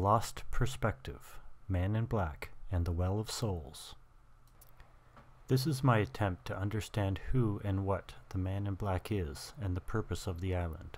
Lost Perspective Man in Black and the Well of Souls. This is my attempt to understand who and what the Man in Black is and the purpose of the island.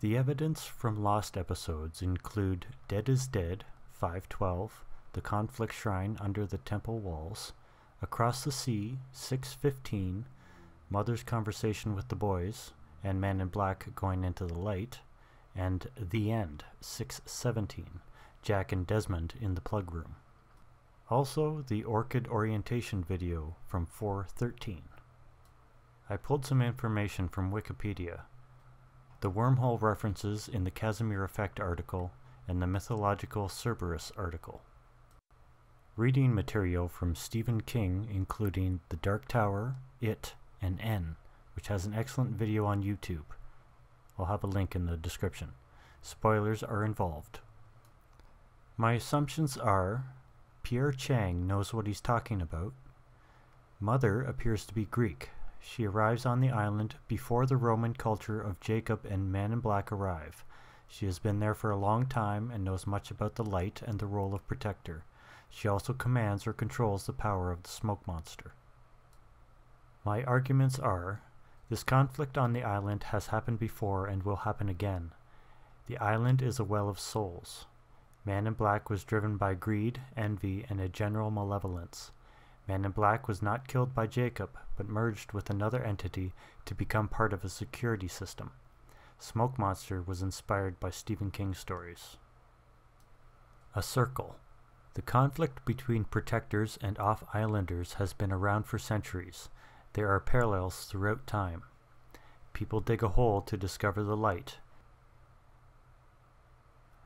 The evidence from Lost episodes include Dead is Dead, 512, The Conflict Shrine Under the Temple Walls, Across the Sea, 615, Mother's Conversation with the Boys, and Man in Black Going into the Light, and The End, 617, Jack and Desmond in the Plug Room. Also, the Orchid Orientation video from 413. I pulled some information from Wikipedia, the wormhole references in the Casimir Effect article, and the mythological Cerberus article. Reading material from Stephen King, including The Dark Tower, It, and N, which has an excellent video on YouTube. I'll have a link in the description. Spoilers are involved. My assumptions are Pierre Chang knows what he's talking about. Mother appears to be Greek. She arrives on the island before the Roman culture of Jacob and Man in Black arrive. She has been there for a long time and knows much about the light and the role of protector. She also commands or controls the power of the smoke monster. My arguments are this conflict on the island has happened before and will happen again. The island is a well of souls. Man in Black was driven by greed, envy, and a general malevolence. Man in Black was not killed by Jacob, but merged with another entity to become part of a security system. Smoke Monster was inspired by Stephen King stories. A Circle The conflict between protectors and off-islanders has been around for centuries. There are parallels throughout time. People dig a hole to discover the light.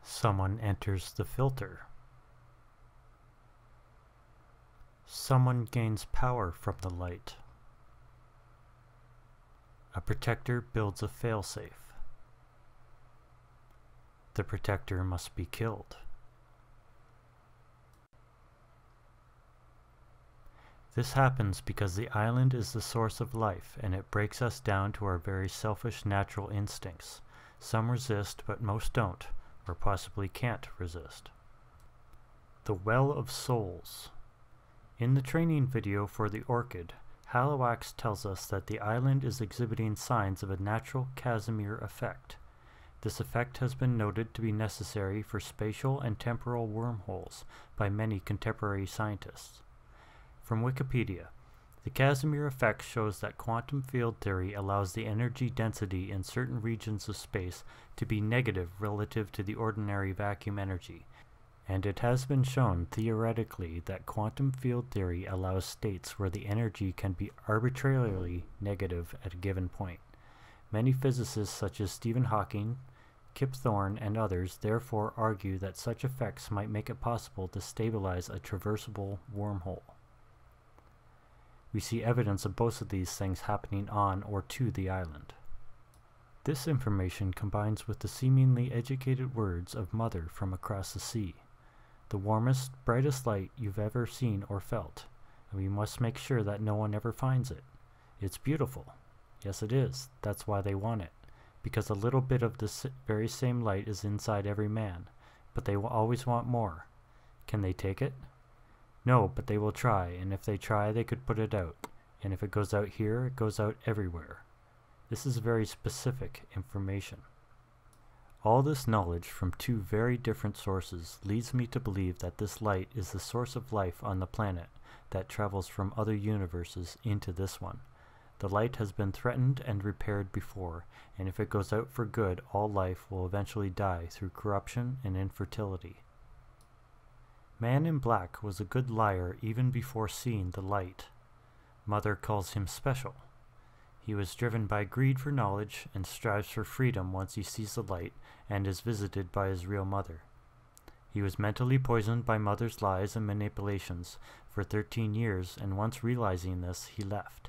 Someone enters the filter. Someone gains power from the light. A protector builds a failsafe. The protector must be killed. This happens because the island is the source of life and it breaks us down to our very selfish natural instincts. Some resist, but most don't, or possibly can't resist. The Well of Souls. In the training video for the Orchid, Halliwax tells us that the island is exhibiting signs of a natural Casimir effect. This effect has been noted to be necessary for spatial and temporal wormholes by many contemporary scientists. From Wikipedia, the Casimir effect shows that quantum field theory allows the energy density in certain regions of space to be negative relative to the ordinary vacuum energy, and it has been shown theoretically that quantum field theory allows states where the energy can be arbitrarily negative at a given point. Many physicists such as Stephen Hawking, Kip Thorne, and others therefore argue that such effects might make it possible to stabilize a traversable wormhole. We see evidence of both of these things happening on or to the island. This information combines with the seemingly educated words of Mother from across the sea. The warmest, brightest light you've ever seen or felt, and we must make sure that no one ever finds it. It's beautiful. Yes, it is. That's why they want it. Because a little bit of this very same light is inside every man, but they will always want more. Can they take it? No, but they will try, and if they try, they could put it out. And if it goes out here, it goes out everywhere. This is very specific information. All this knowledge from two very different sources leads me to believe that this light is the source of life on the planet that travels from other universes into this one. The light has been threatened and repaired before, and if it goes out for good, all life will eventually die through corruption and infertility. Man in Black was a good liar even before seeing the light. Mother calls him special. He was driven by greed for knowledge and strives for freedom once he sees the light and is visited by his real mother. He was mentally poisoned by mother's lies and manipulations for 13 years, and once realizing this, he left.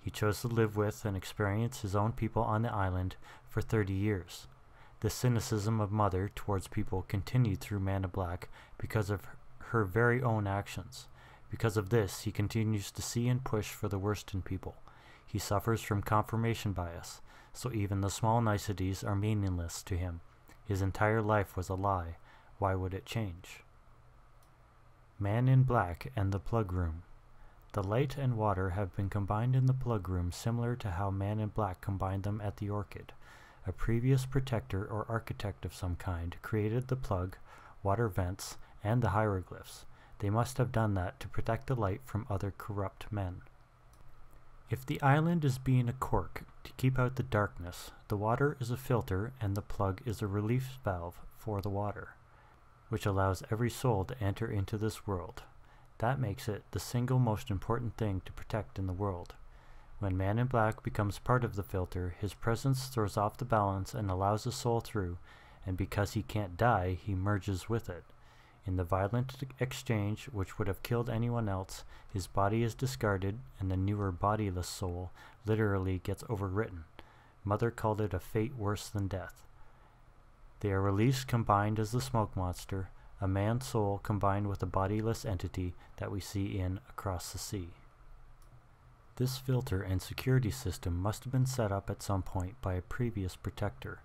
He chose to live with and experience his own people on the island for 30 years. The cynicism of Mother towards people continued through Man in Black because of her very own actions. Because of this, he continues to see and push for the worst in people. He suffers from confirmation bias, so even the small niceties are meaningless to him. His entire life was a lie, Why would it change? Man in Black and the Plug Room. The light and water have been combined in the plug room similar to how Man in Black combined them at the Orchid. A previous protector or architect of some kind created the plug, water vents, and the hieroglyphs. They must have done that to protect the light from other corrupt men. If the island is being a cork to keep out the darkness, the water is a filter and the plug is a relief valve for the water, which allows every soul to enter into this world. That makes it the single most important thing to protect in the world. When Man in Black becomes part of the filter, his presence throws off the balance and allows the soul through, and because he can't die, he merges with it. In the violent exchange which would have killed anyone else, his body is discarded and the newer bodiless soul literally gets overwritten. Mother called it a fate worse than death. They are released combined as the smoke monster, a man's soul combined with a bodiless entity that we see in Across the Sea. This filter and security system must have been set up at some point by a previous protector,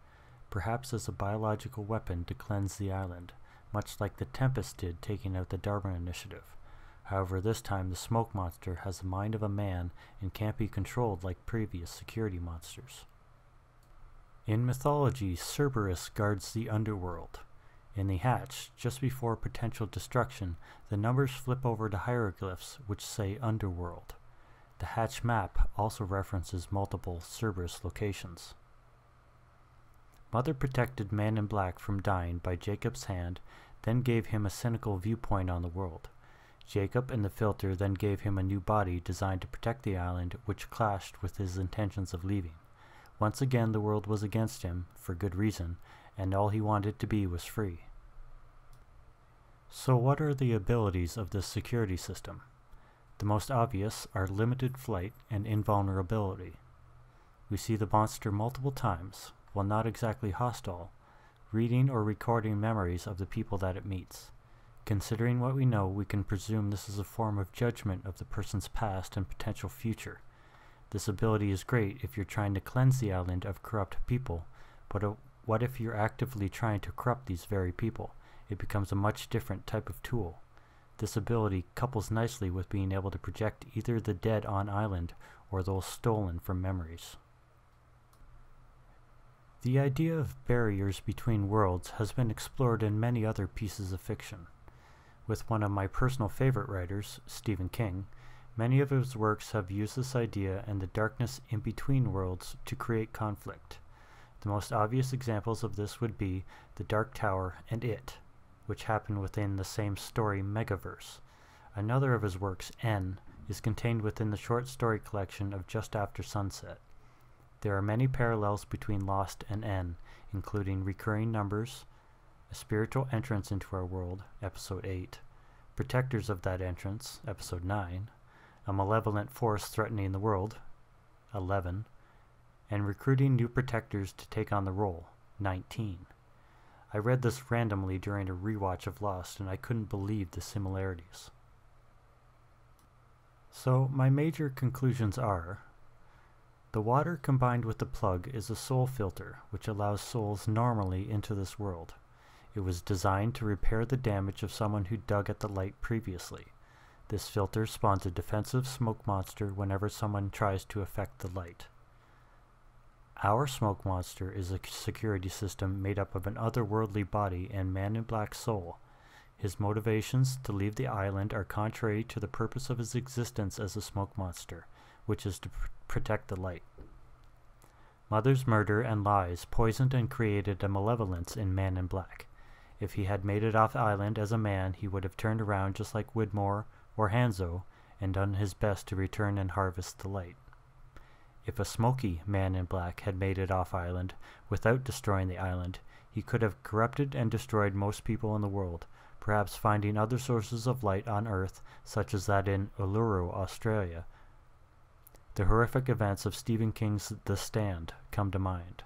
perhaps as a biological weapon to cleanse the island, much like the Tempest did taking out the Darwin Initiative. However, this time the smoke monster has the mind of a man and can't be controlled like previous security monsters. In mythology, Cerberus guards the underworld. In the hatch, just before potential destruction, the numbers flip over to hieroglyphs which say Underworld. The hatch map also references multiple Cerberus locations. Mother protected Man in Black from dying by Jacob's hand, then gave him a cynical viewpoint on the world. Jacob and the filter then gave him a new body designed to protect the island, which clashed with his intentions of leaving. Once again the world was against him, for good reason, and all he wanted to be was free. So what are the abilities of this security system? The most obvious are limited flight and invulnerability. We see the monster multiple times, while not exactly hostile, reading or recording memories of the people that it meets. Considering what we know, we can presume this is a form of judgment of the person's past and potential future. This ability is great if you're trying to cleanse the island of corrupt people, but what if you're actively trying to corrupt these very people? it becomes a much different type of tool. This ability couples nicely with being able to project either the dead on island or those stolen from memories. The idea of barriers between worlds has been explored in many other pieces of fiction. With one of my personal favorite writers, Stephen King, many of his works have used this idea and the darkness in between worlds to create conflict. The most obvious examples of this would be The Dark Tower and It, which happen within the same story Megaverse. Another of his works, N, is contained within the short story collection of Just After Sunset. There are many parallels between Lost and N, including recurring numbers, a spiritual entrance into our world, Episode 8, protectors of that entrance, Episode 9, a malevolent force threatening the world, 11, and recruiting new protectors to take on the role, 19. I read this randomly during a rewatch of Lost and I couldn't believe the similarities. So my major conclusions are the water combined with the plug is a soul filter which allows souls normally into this world. It was designed to repair the damage of someone who dug at the light previously. This filter spawns a defensive smoke monster whenever someone tries to affect the light. Our smoke monster is a security system made up of an otherworldly body and man in black soul. His motivations to leave the island are contrary to the purpose of his existence as a smoke monster, which is to pr protect the light. Mother's murder and lies poisoned and created a malevolence in Man in Black. If he had made it off island as a man, he would have turned around just like Widmore or Hanso and done his best to return and harvest the light. If a smoky man in black had made it off island without destroying the island, he could have corrupted and destroyed most people in the world, perhaps finding other sources of light on Earth, such as that in Uluru, Australia. The horrific events of Stephen King's The Stand come to mind.